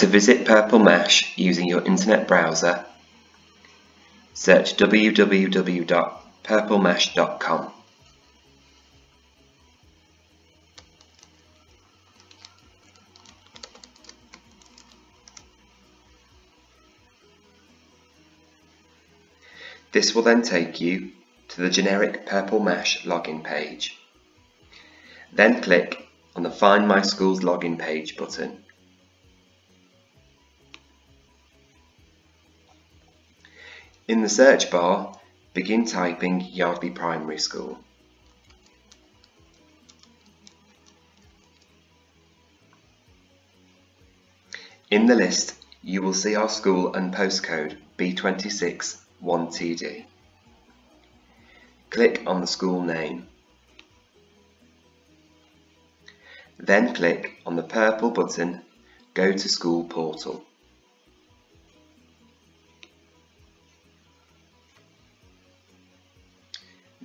To visit Purple Mash using your internet browser, search www.purplemash.com. This will then take you to the generic Purple Mash login page. Then click on the Find My School's login page button. In the search bar, begin typing Yardley Primary School. In the list, you will see our school and postcode B26 1TD. Click on the school name. Then click on the purple button Go to School Portal.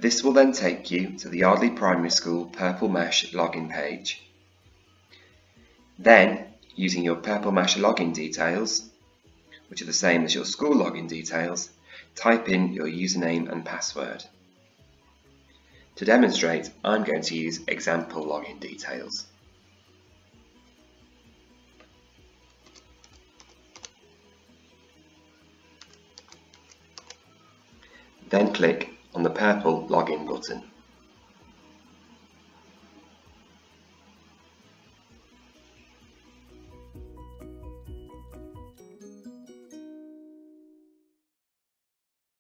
This will then take you to the Yardley Primary School Purple Mash login page. Then, using your Purple Mash login details, which are the same as your school login details, type in your username and password. To demonstrate, I'm going to use example login details. Then click on the purple login button.